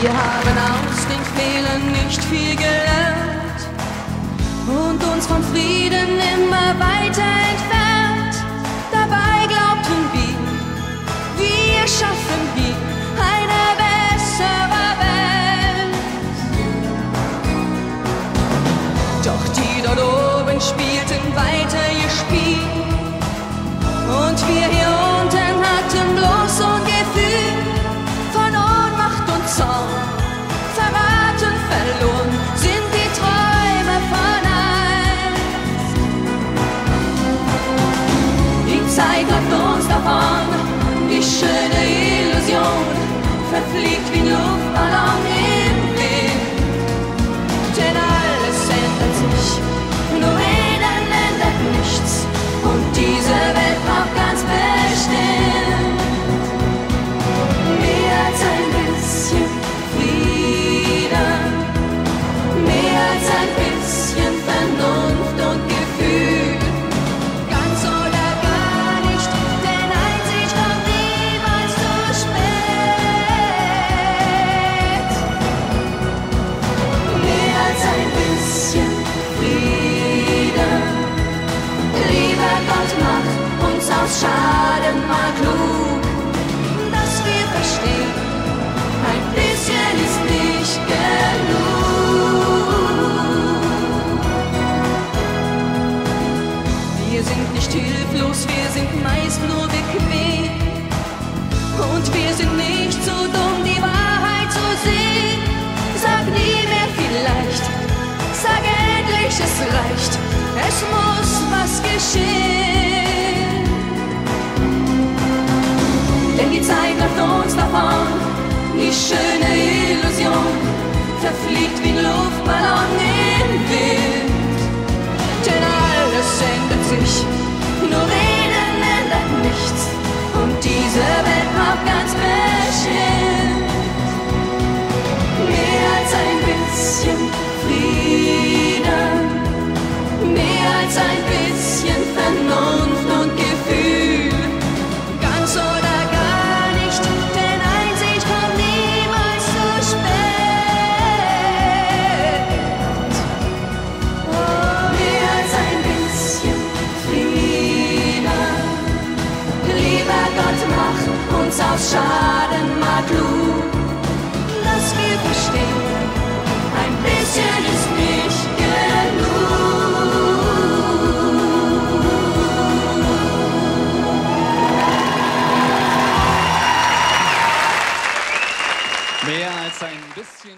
Wir haben aus den Fehlern nicht viel gelernt und uns vom Frieden immer weiter entfernt. Dabei glaubten wir, wir schaffen wir eine bessere Welt. Doch die dort oben spielten weiter ihr Spiel. das Schaden mal klug, dass wir verstehen, ein bisschen ist nicht genug. Wir sind nicht hilflos, wir sind meist nur bequem und wir sind nicht so dumm, die Wahrheit zu sehen. Sag nie mehr vielleicht, sag endlich, es reicht, es muss. schaden mag Blut, lass mir verstehen, ein bisschen ist nicht genug. Mehr als ein bisschen.